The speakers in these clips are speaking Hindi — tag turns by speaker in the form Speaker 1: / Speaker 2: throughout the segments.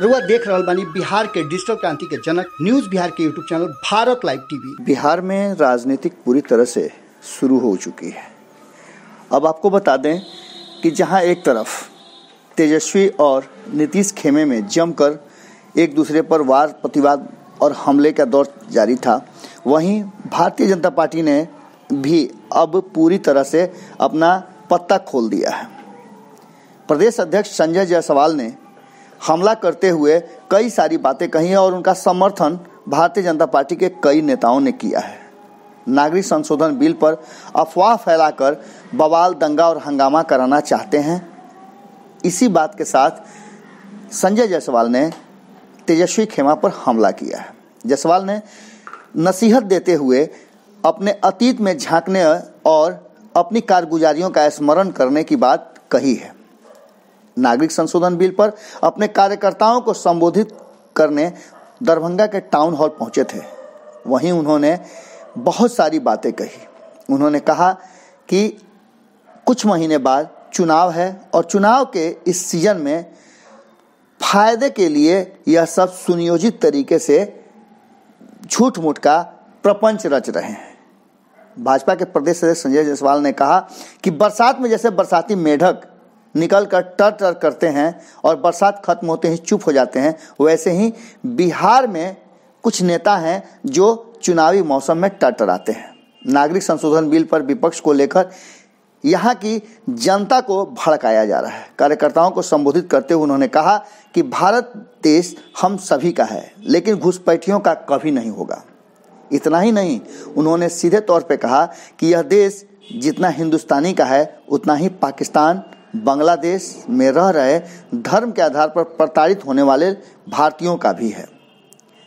Speaker 1: रुआ देख रहल बानी बिहार के डिजिटल क्रांति के जनक न्यूज़ बिहार के YouTube channel Bharat live TV.
Speaker 2: Bihar में राजनीतिक पूरी तरह से शुरू हो चुकी है। अब आपको बता दें कि जहाँ एक तरफ़ तेजस्वी और नीतीश खेमे में जमकर एक दूसरे पर वार, प्रतिवाद और हमले का दौर जारी था, वहीं भारतीय जनता पार्टी ने भी अब पूरी तरह से अपना पत्ता खोल दिया है। प्रदेश अध्यक्ष संजय जायसवाल ने हमला करते हुए कई सारी बातें कही हैं और उनका समर्थन भारतीय जनता पार्टी के कई नेताओं ने किया है। नागरिक संशोधन बिल पर अफवाह फैलाकर बवाल, दंगा और हंगामा कराना चाहते हैं। इसी बात के साथ संजय जायसवाल ने तेजस्वी खेमा पर हमला किया है। जायसवाल ने नसीहत देते हुए अपने अतीत में झांकने और अपनी कारगुजारियों का स्मरण करने की बात कही है। नागरिक संशोधन बिल पर अपने कार्यकर्ताओं को संबोधित करने दरभंगा के टाउन हॉल पहुँचे थे। वहीं उन्होंने बहुत सारी बातें कही। उन्होंने कहा कि कुछ महीने बाद चुनाव है और चुनाव के इस सीज़न में फ़ायदे के लिए यह सब सुनियोजित तरीके से झूठ मूठ का प्रपंच रच रहे हैं। भाजपा के प्रदेश अध्यक्ष संजय जायसवाल ने कहा कि बरसात में जैसे बरसाती मेढक निकल कर टर टर करते हैं और बरसात खत्म होते ही चुप हो जाते हैं। वैसे ही बिहार में कुछ नेता हैं जो चुनावी मौसम में टरटराते हैं। नागरिक संशोधन बिल पर विपक्ष को लेकर यहाँ की जनता को भड़काया जा रहा है। कार्यकर्ताओं को संबोधित करते हुए उन्होंने कहा कि भारत देश हम सभी का है, लेकिन घुसपैठियों का कभी नहीं होगा। इतना ही नहीं, उन्होंने सीधे तौर पे कहा कि यह देश जितना हिंदुस्तानी का है, उतना ही पाकिस्तान बांग्लादेश में रह रहे धर्म के आधार पर प्रताड़ित होने वाले भारतीयों का भी है।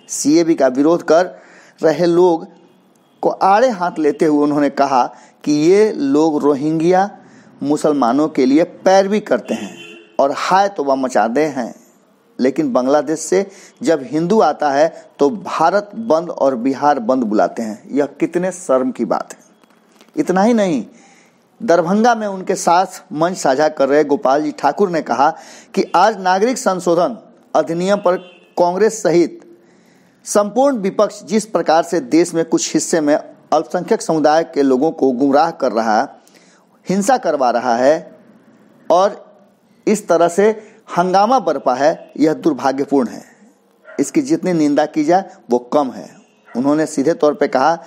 Speaker 2: सीएबी का विरोध कर रहे लोग को आड़े हाथ लेते हुए उन्होंने कहा कि ये लोग रोहिंग्या मुसलमानों के लिए पैरवी करते हैं और हाय तो मचाते हैं। लेकिन बांग्लादेश से जब हिंदू आता है तो भारत बंद और बिहार बंद बुलाते हैं। यह कितने शर्म की बात है। इतना ही नहीं दरभंगा में उनके साथ मंच साझा कर रहे गोपाल जी ठाकुर ने कहा कि आज नागरिक संशोधन अधिनियम पर कांग्रेस सहित संपूर्ण विपक्ष जिस प्रकार से देश में कुछ हिस्से में अल्पसंख्यक समुदाय के लोगों को गुमराह कर रहा है हिंसा करवा रहा है और इस तरह से हंगामा बरपा है, यह दुर्भाग्यपूर्ण है। इसकी जितनी निंदा की जाए, वो कम है। उन्होंने सीधे तौर पे कहा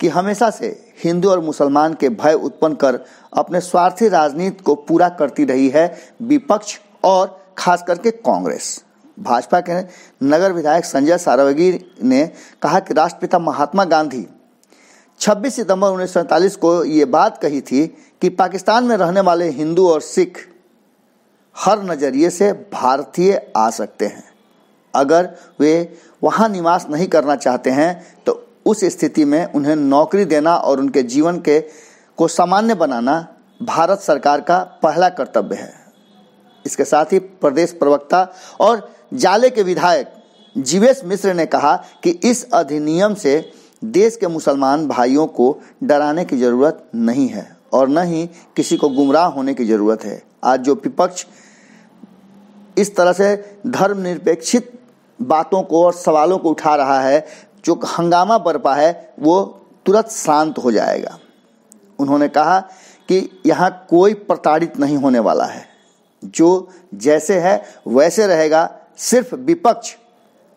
Speaker 2: कि हमेशा से हिंदू और मुसलमान के भय उत्पन्न कर अपने स्वार्थी राजनीति को पूरा करती रही है विपक्ष और खास करके कांग्रेस। भाजपा के नगर विधायक संजय सारावगी ने कहा कि राष्ट्रपिता महात्मा गांधी 26 सितंबर उन्नीस को ये बात कही थी कि पाकिस्तान में रहने वाले हिंदू और सिख हर नज़रिए से भारतीय आ सकते हैं। अगर वे वहाँ निवास नहीं करना चाहते हैं तो उस स्थिति में उन्हें नौकरी देना और उनके जीवन के को सामान्य बनाना भारत सरकार का पहला कर्तव्य है। इसके साथ ही प्रदेश प्रवक्ता और जाले के विधायक जीवेश मिश्र ने कहा कि इस अधिनियम से देश के मुसलमान भाइयों को डराने की ज़रूरत नहीं है और न ही किसी को गुमराह होने की ज़रूरत है। आज जो विपक्ष इस तरह से धर्मनिरपेक्षित बातों को और सवालों को उठा रहा है जो हंगामा बरपा है, वो तुरंत शांत हो जाएगा। उन्होंने कहा कि यहाँ कोई प्रताड़ित नहीं होने वाला है। जो जैसे है, वैसे रहेगा, सिर्फ़ विपक्ष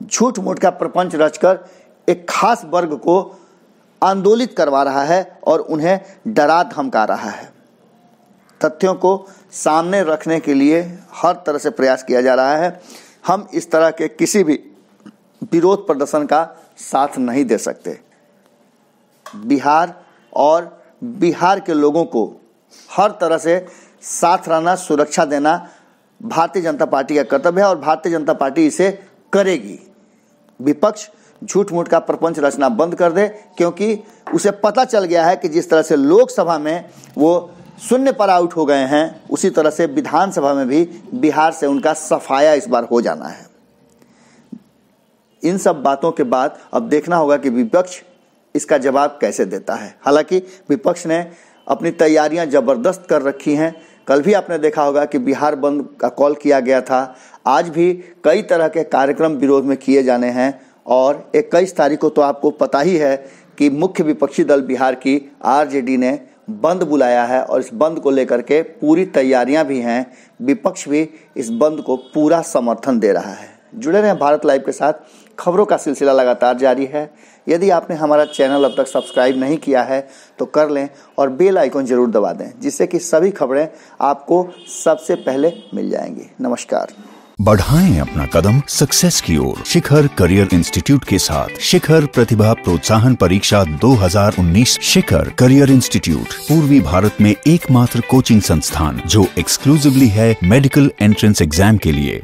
Speaker 2: झूठ मूठ का प्रपंच रचकर एक खास वर्ग को आंदोलित करवा रहा है और उन्हें डरा धमका रहा है। तथ्यों को सामने रखने के लिए हर तरह से प्रयास किया जा रहा है। हम इस तरह के किसी भी विरोध प्रदर्शन का साथ नहीं दे सकते। बिहार और बिहार के लोगों को हर तरह से साथ रहना, सुरक्षा देना भारतीय जनता पार्टी का कर्तव्य है और भारतीय जनता पार्टी इसे करेगी। विपक्ष झूठ मूठ का प्रपंच रचना बंद कर दे, क्योंकि उसे पता चल गया है कि जिस तरह से लोकसभा में वो शून्य पर आउट हो गए हैं, उसी तरह से विधानसभा में भी बिहार से उनका सफाया इस बार हो जाना है। इन सब बातों के बाद अब देखना होगा कि विपक्ष इसका जवाब कैसे देता है। हालाँकि विपक्ष ने अपनी तैयारियाँ ज़बरदस्त कर रखी हैं। कल भी आपने देखा होगा कि बिहार बंद का कॉल किया गया था। आज भी कई तरह के कार्यक्रम विरोध में किए जाने हैं और इक्कीस तारीख को तो आपको पता ही है कि मुख्य विपक्षी दल बिहार की आरजेडी ने बंद बुलाया है और इस बंद को लेकर के पूरी तैयारियाँ भी हैं। विपक्ष भी इस बंद को पूरा समर्थन दे रहा है। जुड़े रहें भारत लाइव के साथ। खबरों का सिलसिला लगातार जारी है। यदि आपने हमारा चैनल अब तक सब्सक्राइब नहीं किया है तो कर लें और बेल आइकन ज़रूर दबा दें, जिससे कि सभी खबरें आपको सबसे पहले मिल जाएँगी। नमस्कार।
Speaker 3: बढ़ाएँ अपना कदम सक्सेस की ओर। शिखर करियर इंस्टीट्यूट के साथ। शिखर प्रतिभा प्रोत्साहन परीक्षा 2019 शिखर करियर इंस्टीट्यूट, पूर्वी भारत में एकमात्र कोचिंग संस्थान, जो एक्सक्लूसिवली है मेडिकल एंट्रेंस एग्ज़ाम के लिए।